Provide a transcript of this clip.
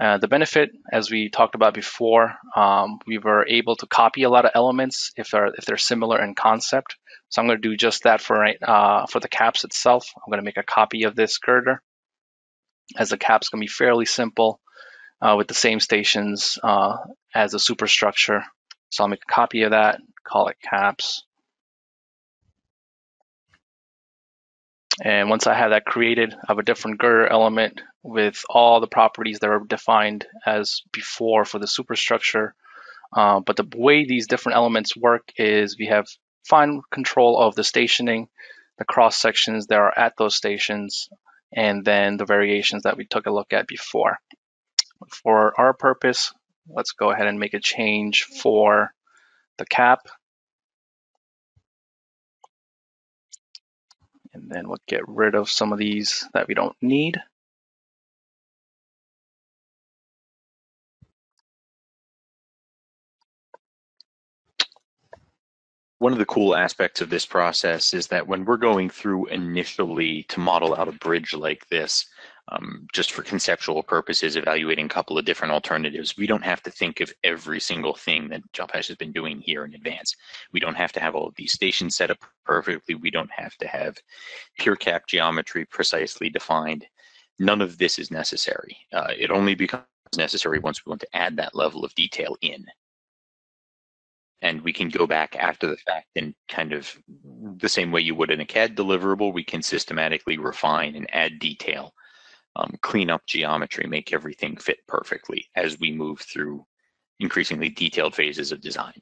Uh, the benefit, as we talked about before, um, we were able to copy a lot of elements if they're if they're similar in concept. So I'm going to do just that for uh, for the caps itself. I'm going to make a copy of this girder, as the cap's to be fairly simple with the same stations uh, as the superstructure. So I'll make a copy of that, call it caps. And once I have that created, I have a different girder element with all the properties that are defined as before for the superstructure. Uh, but the way these different elements work is we have fine control of the stationing, the cross sections that are at those stations, and then the variations that we took a look at before. For our purpose, let's go ahead and make a change for the cap And then we'll get rid of some of these that we don't need. One of the cool aspects of this process is that when we're going through initially to model out a bridge like this, um, just for conceptual purposes, evaluating a couple of different alternatives. We don't have to think of every single thing that JobHash has been doing here in advance. We don't have to have all of these stations set up perfectly. We don't have to have pure cap geometry precisely defined. None of this is necessary. Uh, it only becomes necessary once we want to add that level of detail in. And we can go back after the fact and kind of the same way you would in a CAD deliverable, we can systematically refine and add detail um, clean up geometry, make everything fit perfectly as we move through increasingly detailed phases of design.